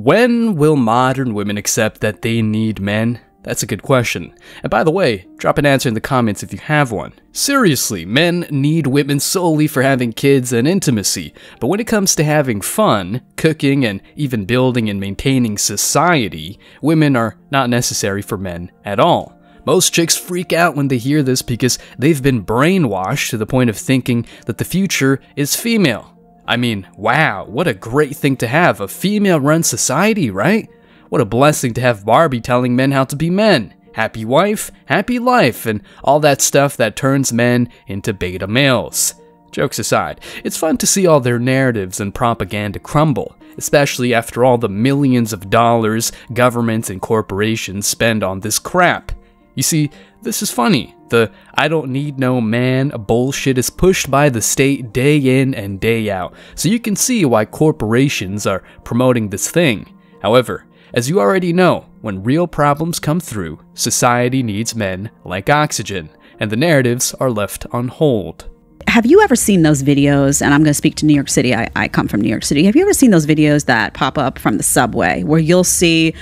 When will modern women accept that they need men? That's a good question. And by the way, drop an answer in the comments if you have one. Seriously, men need women solely for having kids and intimacy, but when it comes to having fun, cooking, and even building and maintaining society, women are not necessary for men at all. Most chicks freak out when they hear this because they've been brainwashed to the point of thinking that the future is female. I mean, wow, what a great thing to have a female run society, right? What a blessing to have Barbie telling men how to be men. Happy wife, happy life, and all that stuff that turns men into beta males. Jokes aside, it's fun to see all their narratives and propaganda crumble, especially after all the millions of dollars governments and corporations spend on this crap. You see, this is funny. The I don't need no man bullshit is pushed by the state day in and day out, so you can see why corporations are promoting this thing. However, as you already know, when real problems come through, society needs men like oxygen, and the narratives are left on hold. Have you ever seen those videos? And I'm going to speak to New York City. I, I come from New York City. Have you ever seen those videos that pop up from the subway where you'll see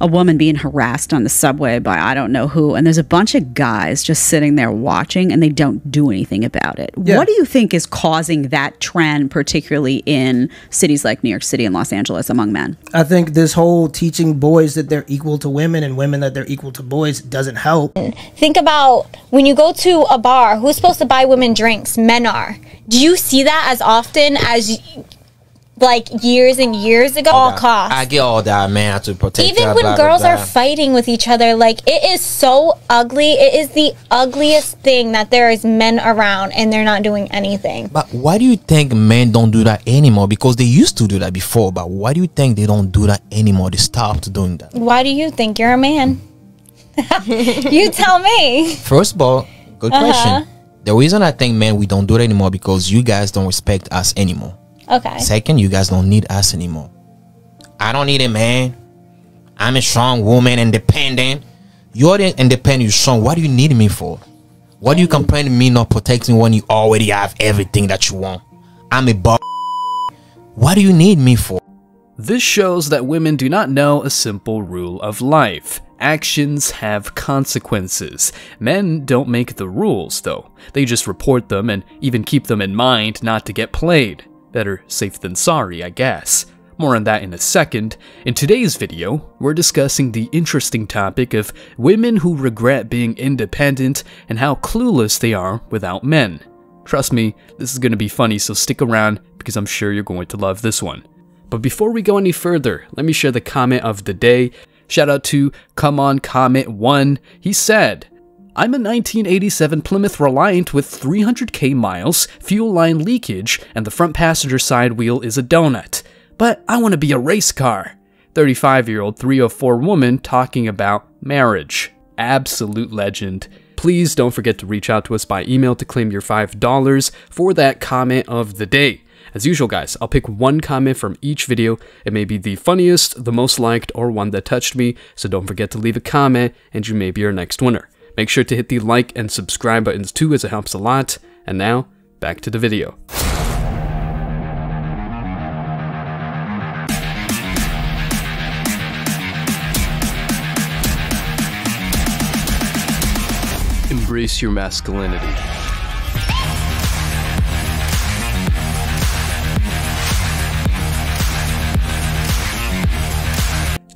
a woman being harassed on the subway by I don't know who, and there's a bunch of guys just sitting there watching and they don't do anything about it. Yeah. What do you think is causing that trend, particularly in cities like New York City and Los Angeles among men? I think this whole teaching boys that they're equal to women and women that they're equal to boys doesn't help. Think about when you go to a bar, who's supposed to buy women drinks? Men are. Do you see that as often as like years and years ago. All costs. I get all that, man. I have to protect. Even when blah, girls blah, blah. are fighting with each other, like it is so ugly. It is the ugliest thing that there is men around and they're not doing anything. But why do you think men don't do that anymore? Because they used to do that before. But why do you think they don't do that anymore? They stopped doing that. Why do you think you're a man? you tell me. First of all, good uh-huh. question. The reason I think men we don't do it anymore because you guys don't respect us anymore. Okay. Second, you guys don't need us anymore. I don't need a man. I'm a strong woman, independent. You're independent, you're strong. What do you need me for? What do you complain to me not protecting when you already have everything that you want? I'm a boss. What do you need me for? This shows that women do not know a simple rule of life. Actions have consequences. Men don't make the rules, though. They just report them and even keep them in mind not to get played. Better safe than sorry, I guess. More on that in a second. In today's video, we're discussing the interesting topic of women who regret being independent and how clueless they are without men. Trust me, this is going to be funny, so stick around because I'm sure you're going to love this one. But before we go any further, let me share the comment of the day. Shout out to Come On Comment 1. He said, I'm a 1987 Plymouth Reliant with 300k miles, fuel line leakage, and the front passenger side wheel is a donut. But I want to be a race car. 35 year old 304 woman talking about marriage. Absolute legend. Please don't forget to reach out to us by email to claim your $5 for that comment of the day. As usual, guys, I'll pick one comment from each video. It may be the funniest, the most liked, or one that touched me, so don't forget to leave a comment and you may be our next winner. Make sure to hit the like and subscribe buttons too as it helps a lot. And now, back to the video. Embrace your masculinity.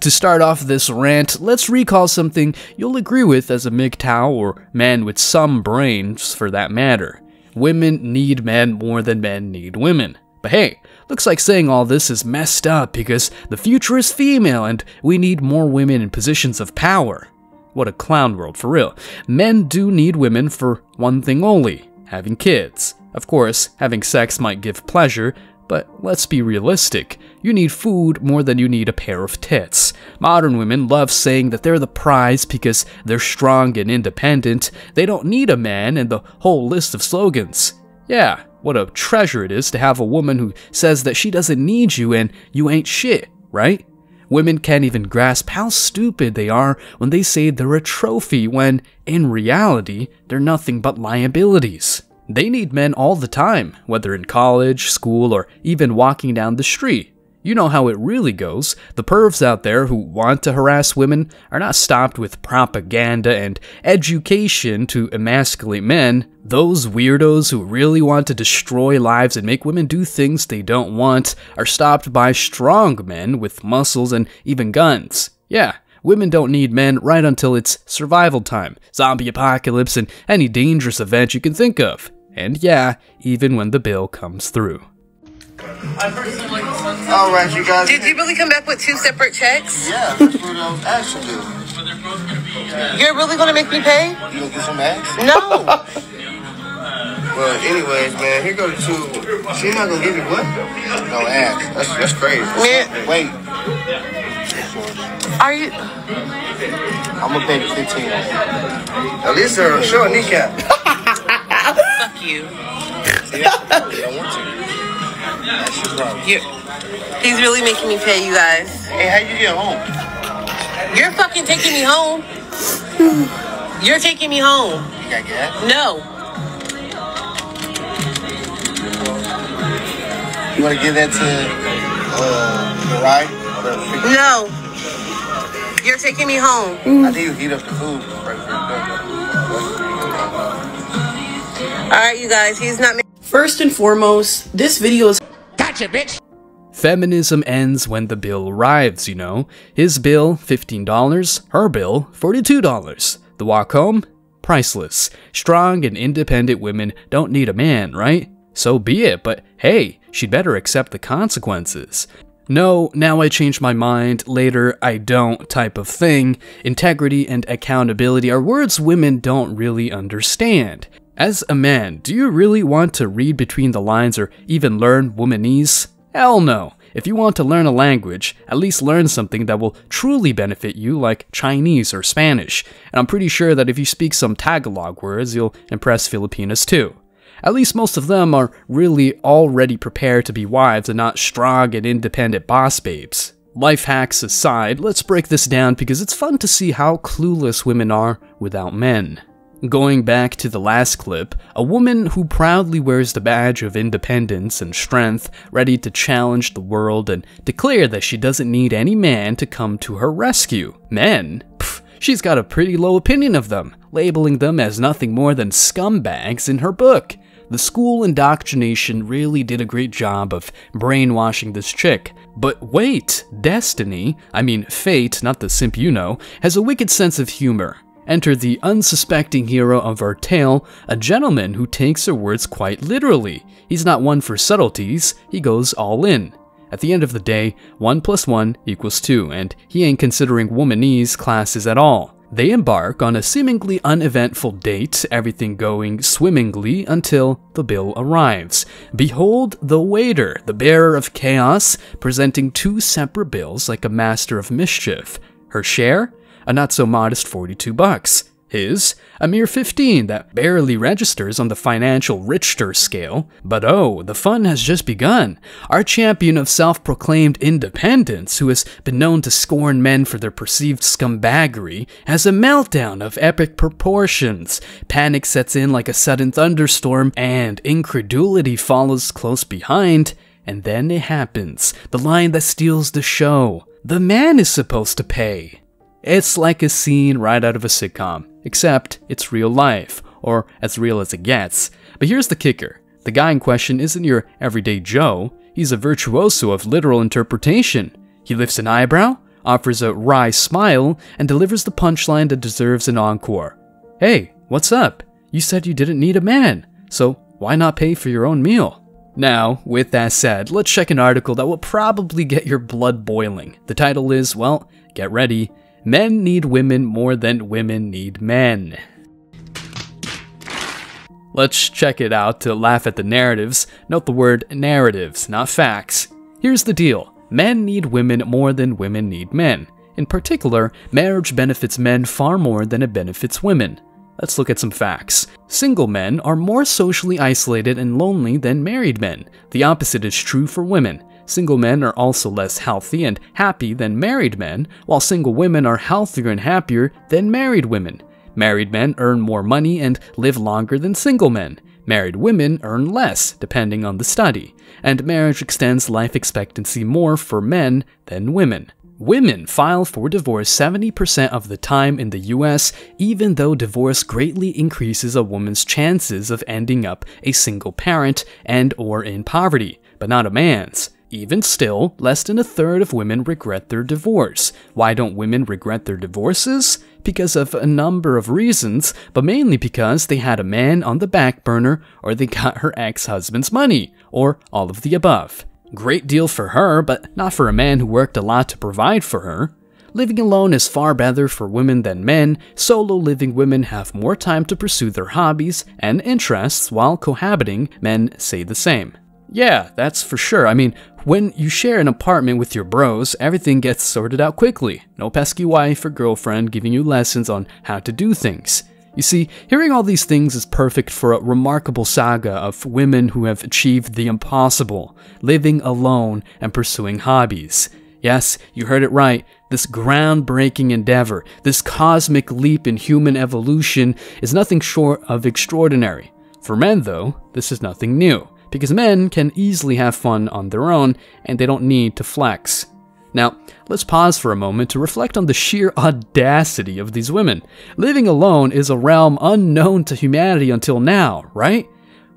To start off this rant, let's recall something you'll agree with as a MGTOW or man with some brains for that matter. Women need men more than men need women. But hey, looks like saying all this is messed up because the future is female and we need more women in positions of power. What a clown world, for real. Men do need women for one thing only having kids. Of course, having sex might give pleasure, but let's be realistic. You need food more than you need a pair of tits. Modern women love saying that they're the prize because they're strong and independent. They don't need a man and the whole list of slogans. Yeah, what a treasure it is to have a woman who says that she doesn't need you and you ain't shit, right? Women can't even grasp how stupid they are when they say they're a trophy when, in reality, they're nothing but liabilities. They need men all the time, whether in college, school, or even walking down the street. You know how it really goes. The pervs out there who want to harass women are not stopped with propaganda and education to emasculate men. Those weirdos who really want to destroy lives and make women do things they don't want are stopped by strong men with muscles and even guns. Yeah, women don't need men right until it's survival time, zombie apocalypse, and any dangerous event you can think of. And yeah, even when the bill comes through. All right, you guys. Did you really come back with two separate checks? Yeah, that's what um, Ash should do. You're really gonna make me pay? You gonna get some Ash? No. Well, anyways, man, here go the two. She not gonna give you what? No Ash. That's that's crazy. Man. Wait, Are you? I'm gonna pay you 15. At least uh, show a kneecap. Fuck you. See, I want to. That's you he's really making me pay you guys. Hey, how you get home? You're fucking taking me home. You're taking me home. You got gas? No. You wanna give that to uh, the ride? No. You're taking me home. I think you heat up the food right before you go. All right, you guys. He's not. ma- First and foremost, this video is Feminism ends when the bill arrives, you know. His bill, $15, her bill, $42. The walk home? Priceless. Strong and independent women don't need a man, right? So be it, but hey, she'd better accept the consequences. No, now I change my mind, later I don't type of thing. Integrity and accountability are words women don't really understand. As a man, do you really want to read between the lines or even learn womanese? Hell no. If you want to learn a language, at least learn something that will truly benefit you, like Chinese or Spanish. And I'm pretty sure that if you speak some Tagalog words, you'll impress Filipinas too. At least most of them are really already prepared to be wives and not strong and independent boss babes. Life hacks aside, let's break this down because it's fun to see how clueless women are without men. Going back to the last clip, a woman who proudly wears the badge of independence and strength, ready to challenge the world and declare that she doesn't need any man to come to her rescue. Men? Pff, she's got a pretty low opinion of them, labeling them as nothing more than scumbags in her book. The school indoctrination really did a great job of brainwashing this chick. But wait, Destiny, I mean Fate, not the simp you know, has a wicked sense of humor. Enter the unsuspecting hero of our tale, a gentleman who takes her words quite literally. He's not one for subtleties, he goes all in. At the end of the day, 1 plus 1 equals 2, and he ain't considering womanese classes at all. They embark on a seemingly uneventful date, everything going swimmingly until the bill arrives. Behold the waiter, the bearer of chaos, presenting two separate bills like a master of mischief. Her share? A not so modest 42 bucks. His? A mere 15 that barely registers on the financial Richter scale. But oh, the fun has just begun. Our champion of self proclaimed independence, who has been known to scorn men for their perceived scumbaggery, has a meltdown of epic proportions. Panic sets in like a sudden thunderstorm, and incredulity follows close behind. And then it happens the line that steals the show. The man is supposed to pay. It's like a scene right out of a sitcom, except it's real life, or as real as it gets. But here's the kicker the guy in question isn't your everyday Joe, he's a virtuoso of literal interpretation. He lifts an eyebrow, offers a wry smile, and delivers the punchline that deserves an encore. Hey, what's up? You said you didn't need a man, so why not pay for your own meal? Now, with that said, let's check an article that will probably get your blood boiling. The title is, well, get ready Men Need Women More Than Women Need Men. Let's check it out to laugh at the narratives. Note the word narratives, not facts. Here's the deal men need women more than women need men. In particular, marriage benefits men far more than it benefits women. Let's look at some facts. Single men are more socially isolated and lonely than married men. The opposite is true for women. Single men are also less healthy and happy than married men, while single women are healthier and happier than married women. Married men earn more money and live longer than single men. Married women earn less, depending on the study. And marriage extends life expectancy more for men than women. Women file for divorce 70% of the time in the US, even though divorce greatly increases a woman's chances of ending up a single parent and or in poverty, but not a man's. Even still, less than a third of women regret their divorce. Why don't women regret their divorces? Because of a number of reasons, but mainly because they had a man on the back burner or they got her ex-husband's money, or all of the above. Great deal for her, but not for a man who worked a lot to provide for her. Living alone is far better for women than men. Solo living women have more time to pursue their hobbies and interests, while cohabiting men say the same. Yeah, that's for sure. I mean, when you share an apartment with your bros, everything gets sorted out quickly. No pesky wife or girlfriend giving you lessons on how to do things. You see, hearing all these things is perfect for a remarkable saga of women who have achieved the impossible, living alone and pursuing hobbies. Yes, you heard it right. This groundbreaking endeavor, this cosmic leap in human evolution, is nothing short of extraordinary. For men, though, this is nothing new because men can easily have fun on their own and they don't need to flex. Now, let's pause for a moment to reflect on the sheer audacity of these women. Living alone is a realm unknown to humanity until now, right?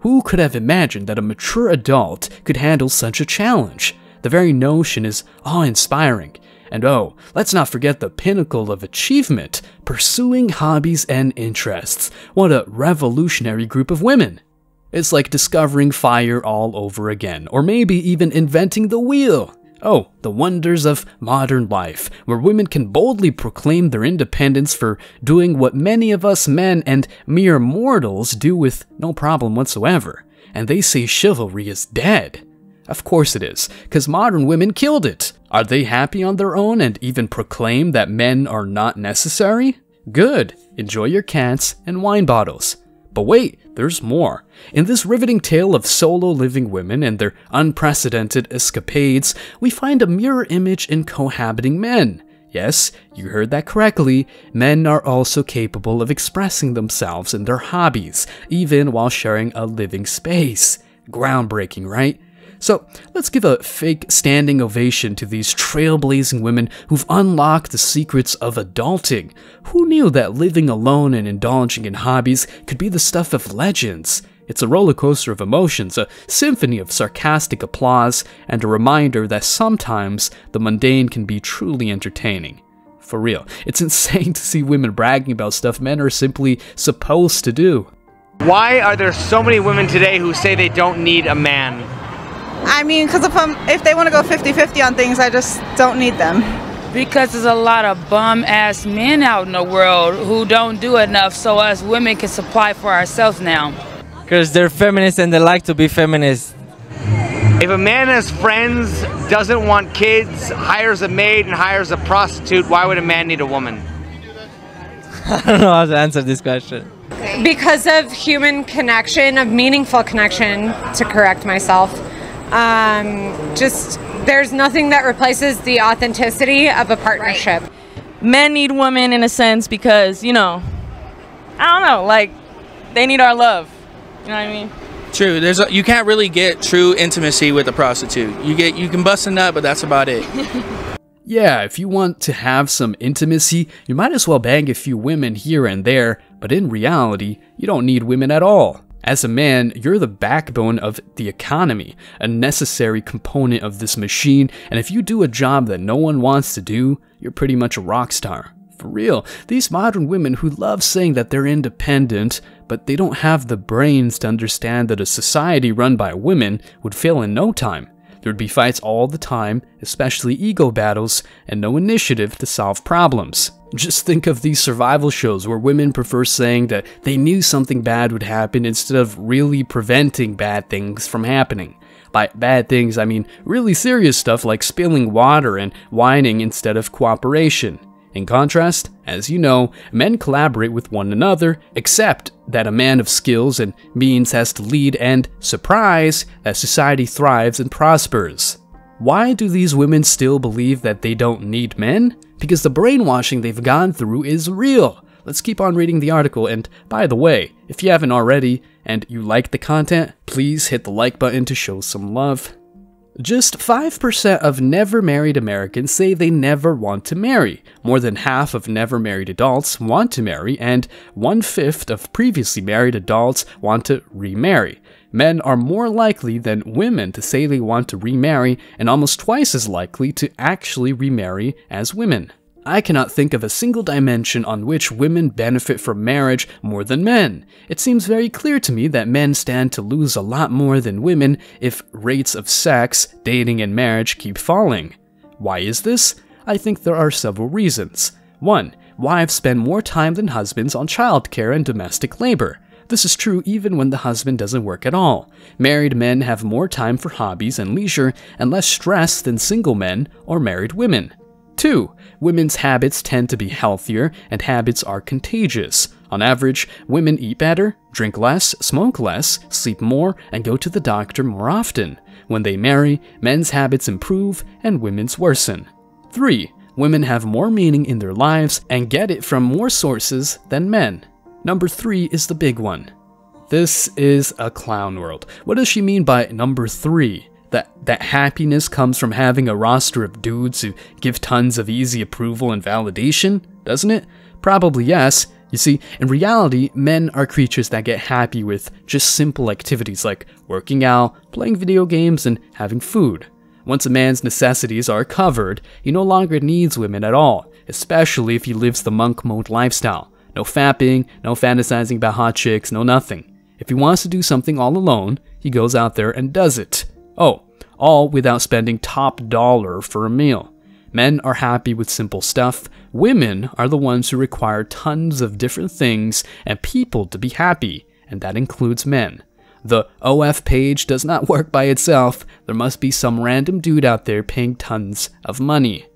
Who could have imagined that a mature adult could handle such a challenge? The very notion is awe inspiring. And oh, let's not forget the pinnacle of achievement pursuing hobbies and interests. What a revolutionary group of women! It's like discovering fire all over again, or maybe even inventing the wheel. Oh, the wonders of modern life, where women can boldly proclaim their independence for doing what many of us men and mere mortals do with no problem whatsoever. And they say chivalry is dead. Of course it is, because modern women killed it. Are they happy on their own and even proclaim that men are not necessary? Good. Enjoy your cats and wine bottles. But wait, there's more. In this riveting tale of solo living women and their unprecedented escapades, we find a mirror image in cohabiting men. Yes, you heard that correctly. Men are also capable of expressing themselves in their hobbies, even while sharing a living space. Groundbreaking, right? So let's give a fake standing ovation to these trailblazing women who've unlocked the secrets of adulting. Who knew that living alone and indulging in hobbies could be the stuff of legends? It's a roller coaster of emotions, a symphony of sarcastic applause, and a reminder that sometimes the mundane can be truly entertaining. For real, it's insane to see women bragging about stuff men are simply supposed to do. Why are there so many women today who say they don't need a man? I mean, because if, I'm, if they want to go 50 50 on things, I just don't need them. Because there's a lot of bum ass men out in the world who don't do enough, so us women can supply for ourselves now. Because they're feminists and they like to be feminists. If a man has friends, doesn't want kids, hires a maid, and hires a prostitute, why would a man need a woman? I don't know how to answer this question. Because of human connection, of meaningful connection, to correct myself. Um, just there's nothing that replaces the authenticity of a partnership. Right. Men need women in a sense because you know, I don't know, like they need our love. You know what I mean? True. There's a, you can't really get true intimacy with a prostitute. You get you can bust a nut, but that's about it. yeah, if you want to have some intimacy, you might as well bang a few women here and there, but in reality, you don't need women at all. As a man, you're the backbone of the economy, a necessary component of this machine, and if you do a job that no one wants to do, you're pretty much a rock star. For real, these modern women who love saying that they're independent, but they don't have the brains to understand that a society run by women would fail in no time. There'd be fights all the time, especially ego battles, and no initiative to solve problems. Just think of these survival shows where women prefer saying that they knew something bad would happen instead of really preventing bad things from happening. By bad things, I mean really serious stuff like spilling water and whining instead of cooperation. In contrast, as you know, men collaborate with one another, except that a man of skills and means has to lead, and surprise, that society thrives and prospers. Why do these women still believe that they don't need men? Because the brainwashing they've gone through is real. let's keep on reading the article. And by the way, if you haven't already and you like the content, please hit the like button to show some love. Just 5% of never married Americans say they never want to marry. More than half of never married adults want to marry, and one fifth of previously married adults want to remarry. Men are more likely than women to say they want to remarry, and almost twice as likely to actually remarry as women. I cannot think of a single dimension on which women benefit from marriage more than men. It seems very clear to me that men stand to lose a lot more than women if rates of sex, dating, and marriage keep falling. Why is this? I think there are several reasons. 1. Wives spend more time than husbands on childcare and domestic labor. This is true even when the husband doesn't work at all. Married men have more time for hobbies and leisure and less stress than single men or married women. 2. Women's habits tend to be healthier, and habits are contagious. On average, women eat better, drink less, smoke less, sleep more, and go to the doctor more often. When they marry, men's habits improve and women's worsen. 3. Women have more meaning in their lives and get it from more sources than men. Number 3 is the big one. This is a clown world. What does she mean by number 3? That that happiness comes from having a roster of dudes who give tons of easy approval and validation, doesn't it? Probably yes. You see, in reality, men are creatures that get happy with just simple activities like working out, playing video games, and having food. Once a man's necessities are covered, he no longer needs women at all, especially if he lives the monk mode lifestyle. No fapping, no fantasizing about hot chicks, no nothing. If he wants to do something all alone, he goes out there and does it. Oh, all without spending top dollar for a meal. Men are happy with simple stuff. Women are the ones who require tons of different things and people to be happy, and that includes men. The OF page does not work by itself. There must be some random dude out there paying tons of money.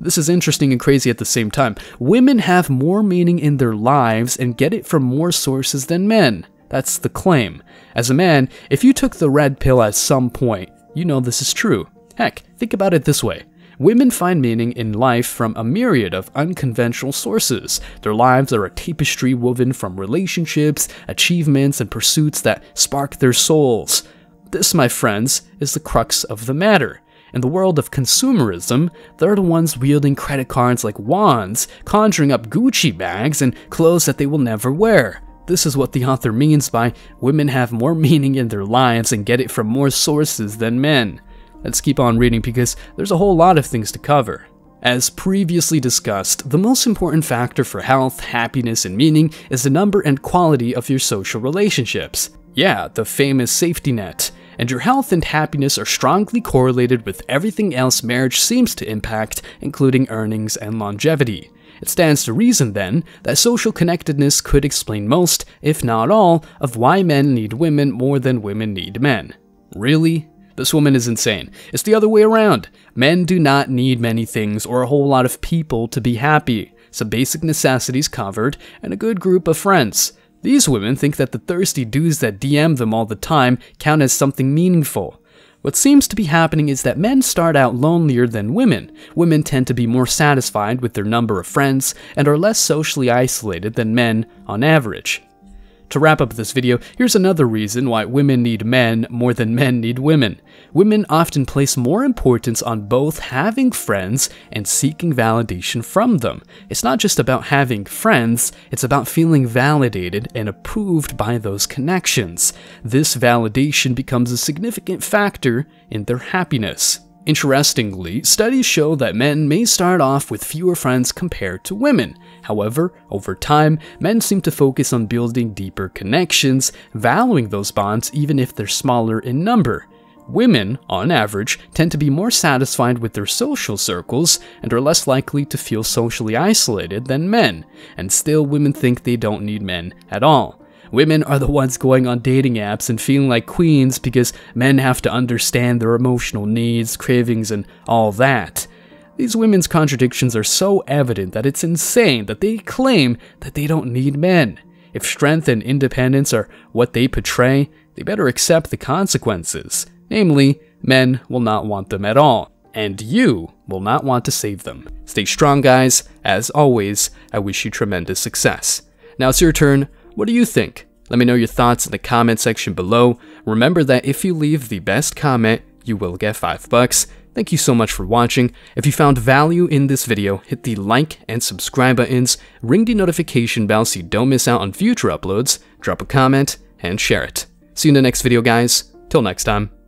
This is interesting and crazy at the same time. Women have more meaning in their lives and get it from more sources than men. That's the claim. As a man, if you took the red pill at some point, you know this is true. Heck, think about it this way. Women find meaning in life from a myriad of unconventional sources. Their lives are a tapestry woven from relationships, achievements, and pursuits that spark their souls. This, my friends, is the crux of the matter. In the world of consumerism, they're the ones wielding credit cards like wands, conjuring up Gucci bags and clothes that they will never wear. This is what the author means by women have more meaning in their lives and get it from more sources than men. Let's keep on reading because there's a whole lot of things to cover. As previously discussed, the most important factor for health, happiness, and meaning is the number and quality of your social relationships. Yeah, the famous safety net. And your health and happiness are strongly correlated with everything else marriage seems to impact, including earnings and longevity. It stands to reason, then, that social connectedness could explain most, if not all, of why men need women more than women need men. Really? This woman is insane. It's the other way around. Men do not need many things or a whole lot of people to be happy. Some basic necessities covered, and a good group of friends. These women think that the thirsty dudes that DM them all the time count as something meaningful. What seems to be happening is that men start out lonelier than women. Women tend to be more satisfied with their number of friends and are less socially isolated than men on average. To wrap up this video, here's another reason why women need men more than men need women. Women often place more importance on both having friends and seeking validation from them. It's not just about having friends, it's about feeling validated and approved by those connections. This validation becomes a significant factor in their happiness. Interestingly, studies show that men may start off with fewer friends compared to women. However, over time, men seem to focus on building deeper connections, valuing those bonds even if they're smaller in number. Women, on average, tend to be more satisfied with their social circles and are less likely to feel socially isolated than men, and still women think they don't need men at all. Women are the ones going on dating apps and feeling like queens because men have to understand their emotional needs, cravings, and all that. These women's contradictions are so evident that it's insane that they claim that they don't need men. If strength and independence are what they portray, they better accept the consequences. Namely, men will not want them at all. and you will not want to save them. Stay strong, guys. As always, I wish you tremendous success. Now it's your turn. What do you think? Let me know your thoughts in the comment section below. Remember that if you leave the best comment, you will get 5 bucks. Thank you so much for watching. If you found value in this video, hit the like and subscribe buttons, ring the notification bell so you don't miss out on future uploads, drop a comment, and share it. See you in the next video, guys. Till next time.